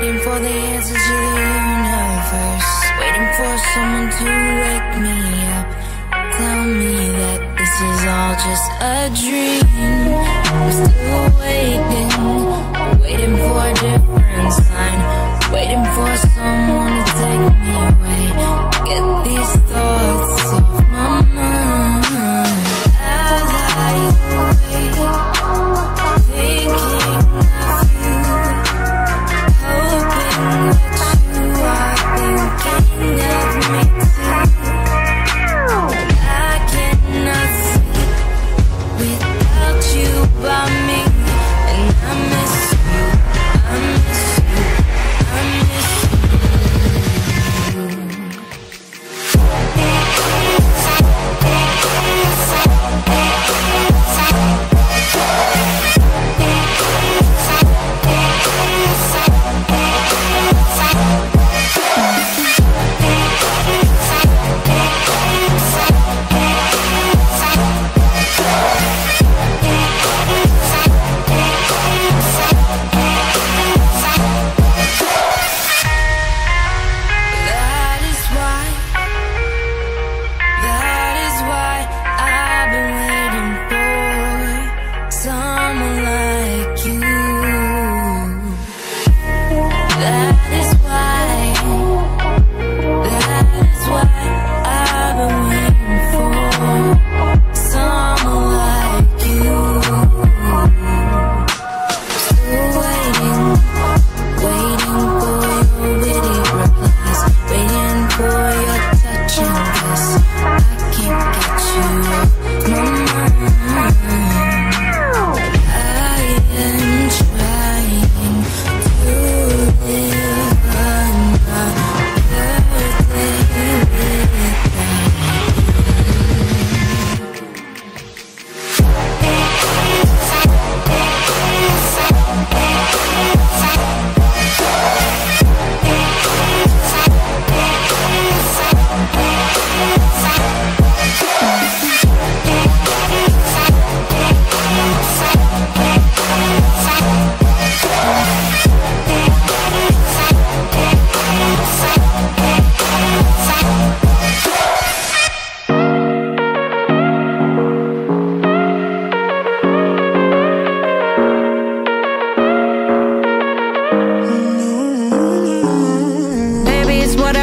Waiting for the answers to the universe. Waiting for someone to wake me up. Tell me that this is all just a dream. I'm still awake.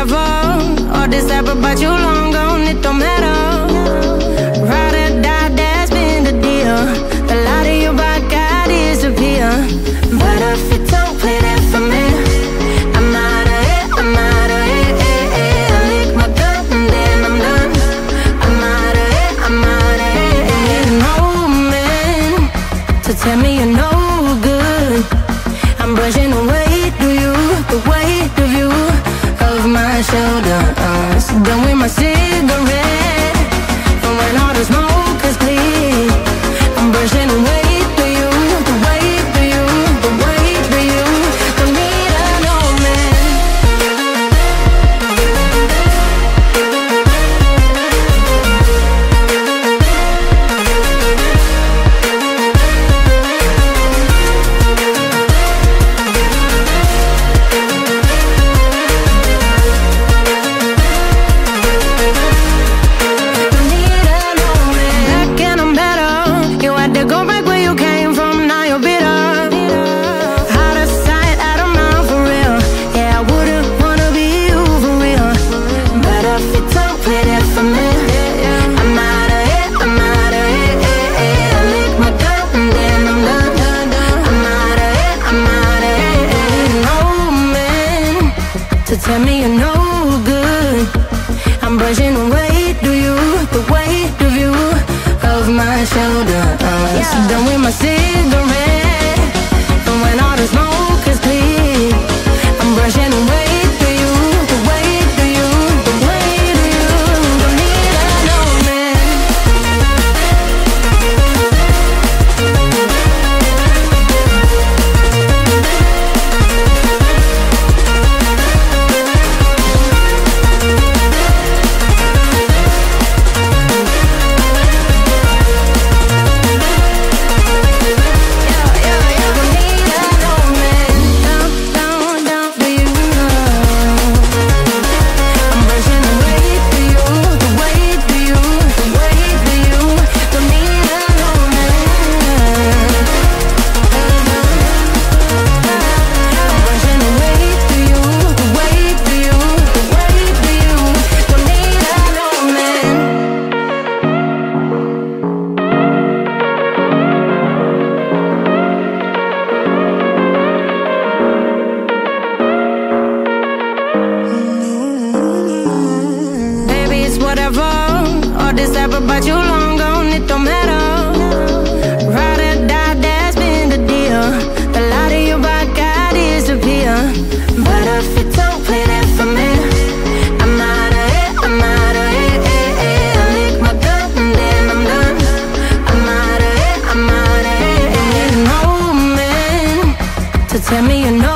carnival or ever but you long. my cigarette. shoulder. Yeah. Done with my cigarette. tell me you know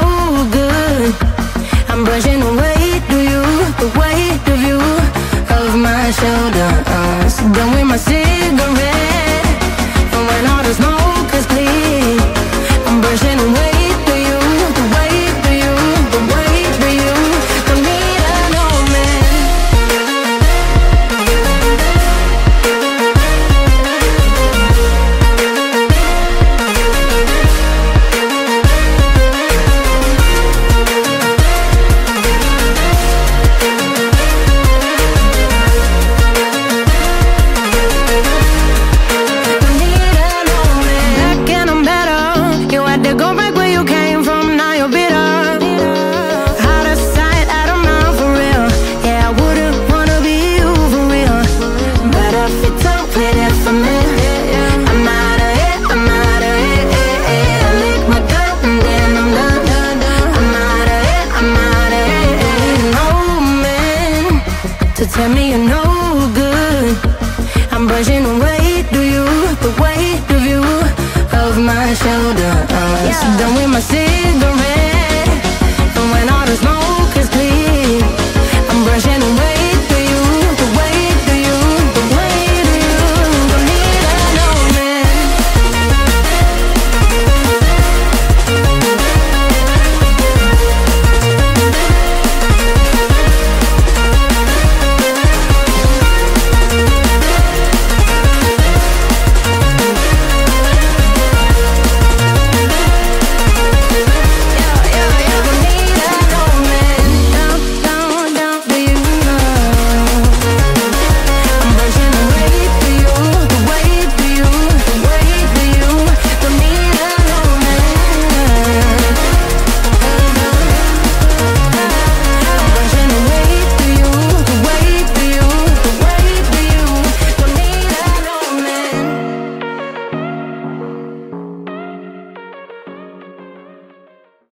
Yes, yeah. then we must see